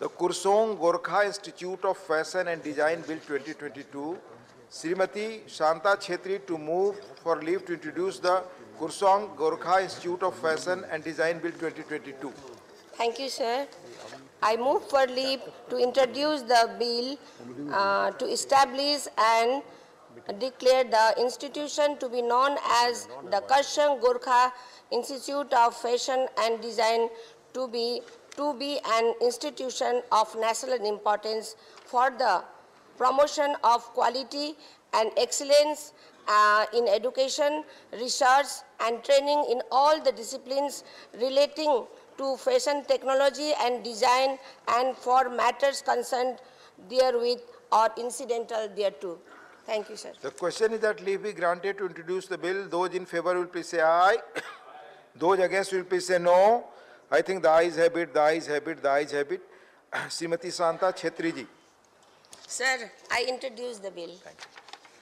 the Kurseong Gorkha Institute of Fashion and Design Bill 2022. Srimati Shanta Chhetri to move for leave to introduce the Kurseong Gorkha Institute of Fashion and Design Bill 2022. Thank you, sir. I move for leave to introduce the bill uh, to establish and declare the institution to be known as the Kurseong Gorkha Institute of Fashion and Design to be, to be an institution of national importance for the promotion of quality and excellence uh, in education, research, and training in all the disciplines relating to fashion technology and design and for matters concerned therewith or incidental thereto. Thank you, sir. The question is that leave be granted to introduce the bill. Those in favor will please say aye. Those against will please say no. I think the ayes have it the ayes have it the ayes have it Shrimati Shanta Chhetri ji sir I introduce the bill thank you